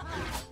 Ha ha ha!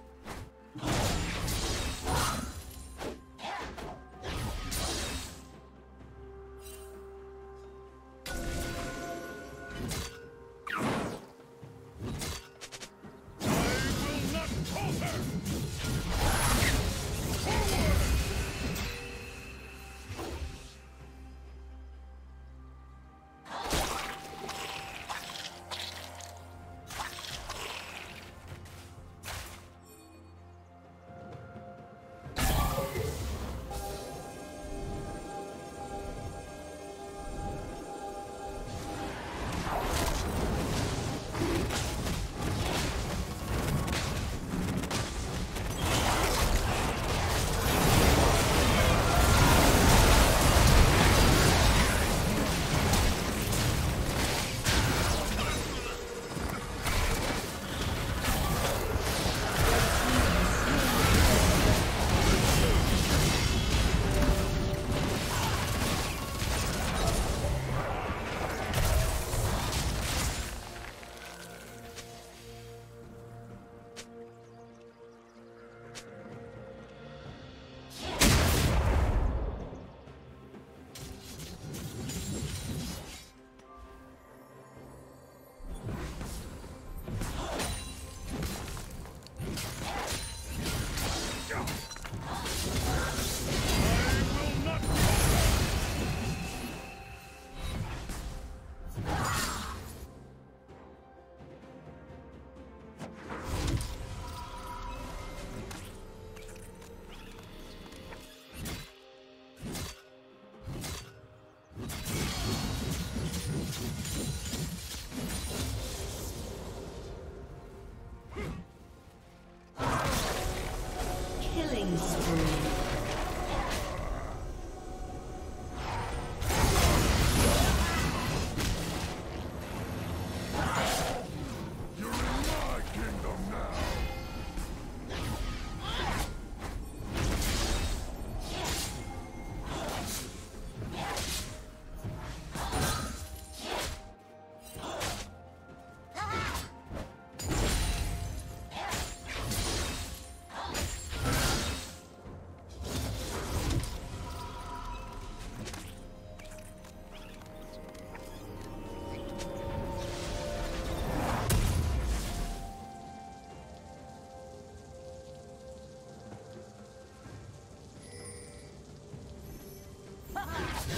Killing spree.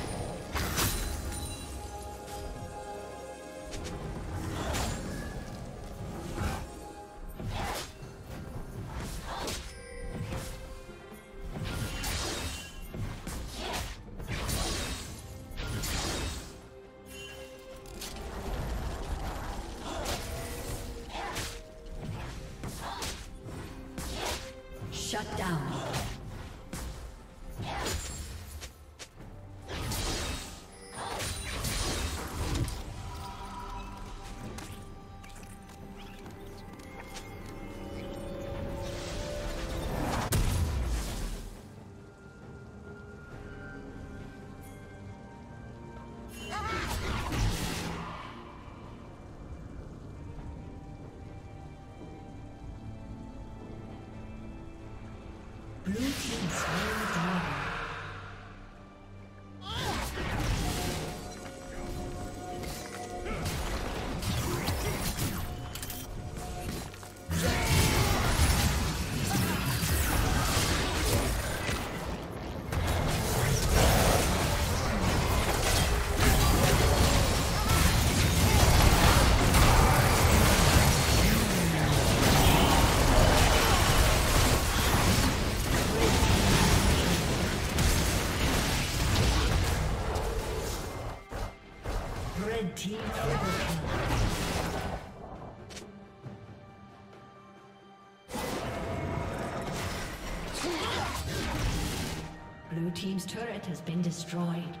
Been destroyed.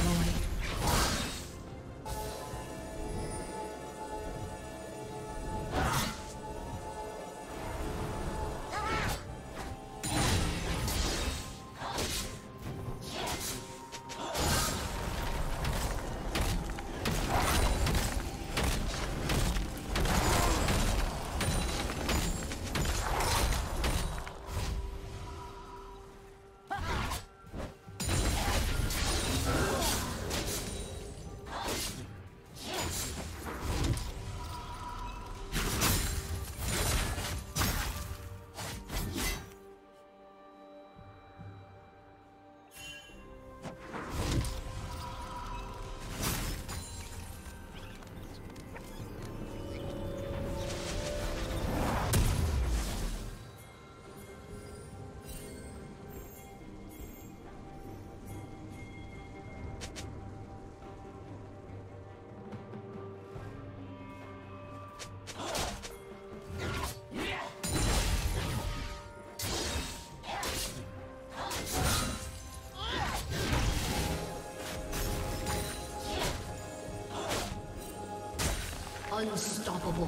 Unstoppable.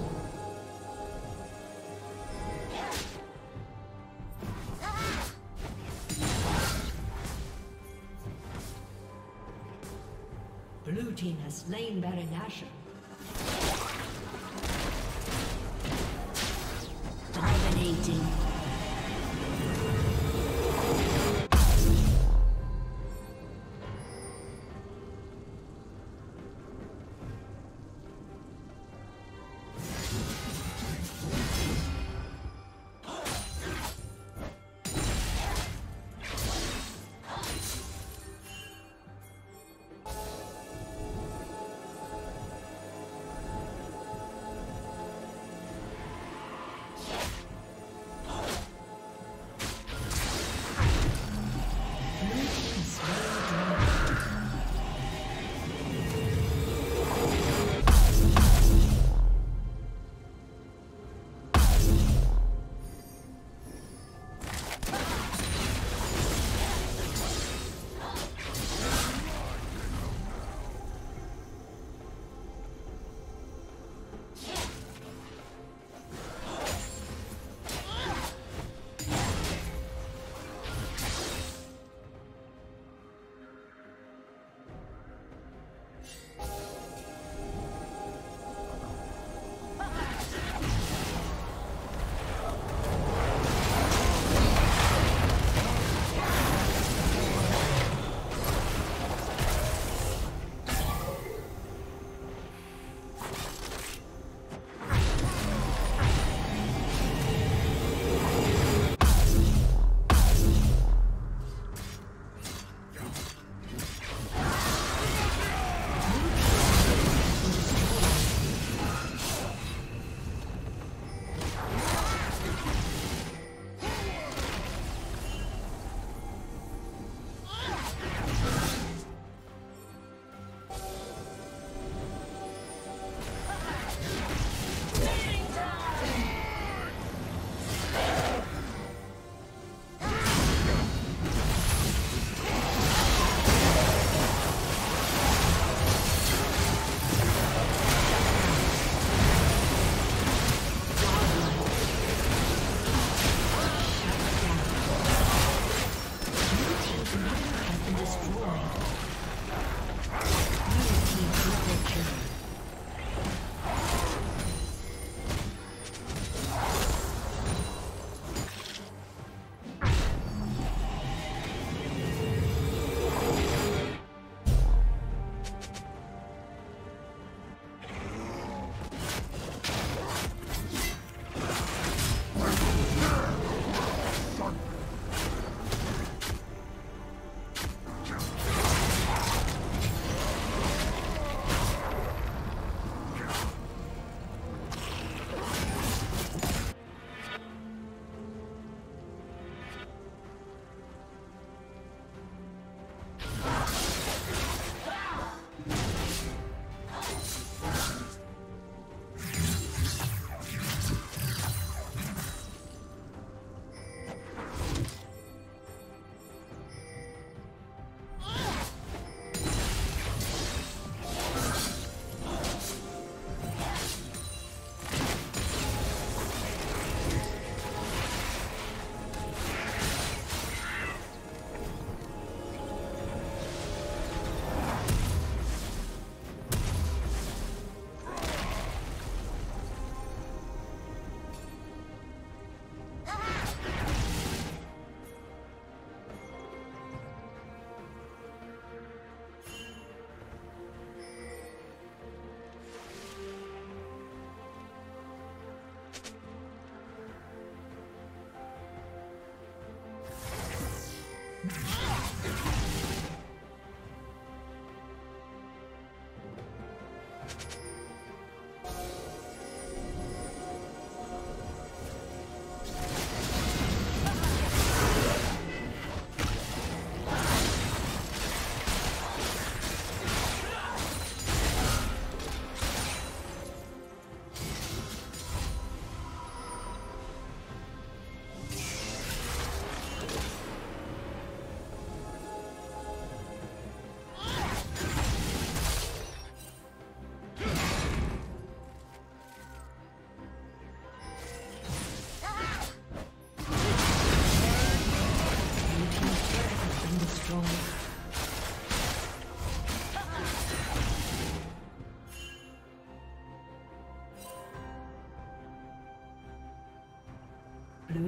Blue team has slain Baron Nashor.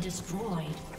Destroyed.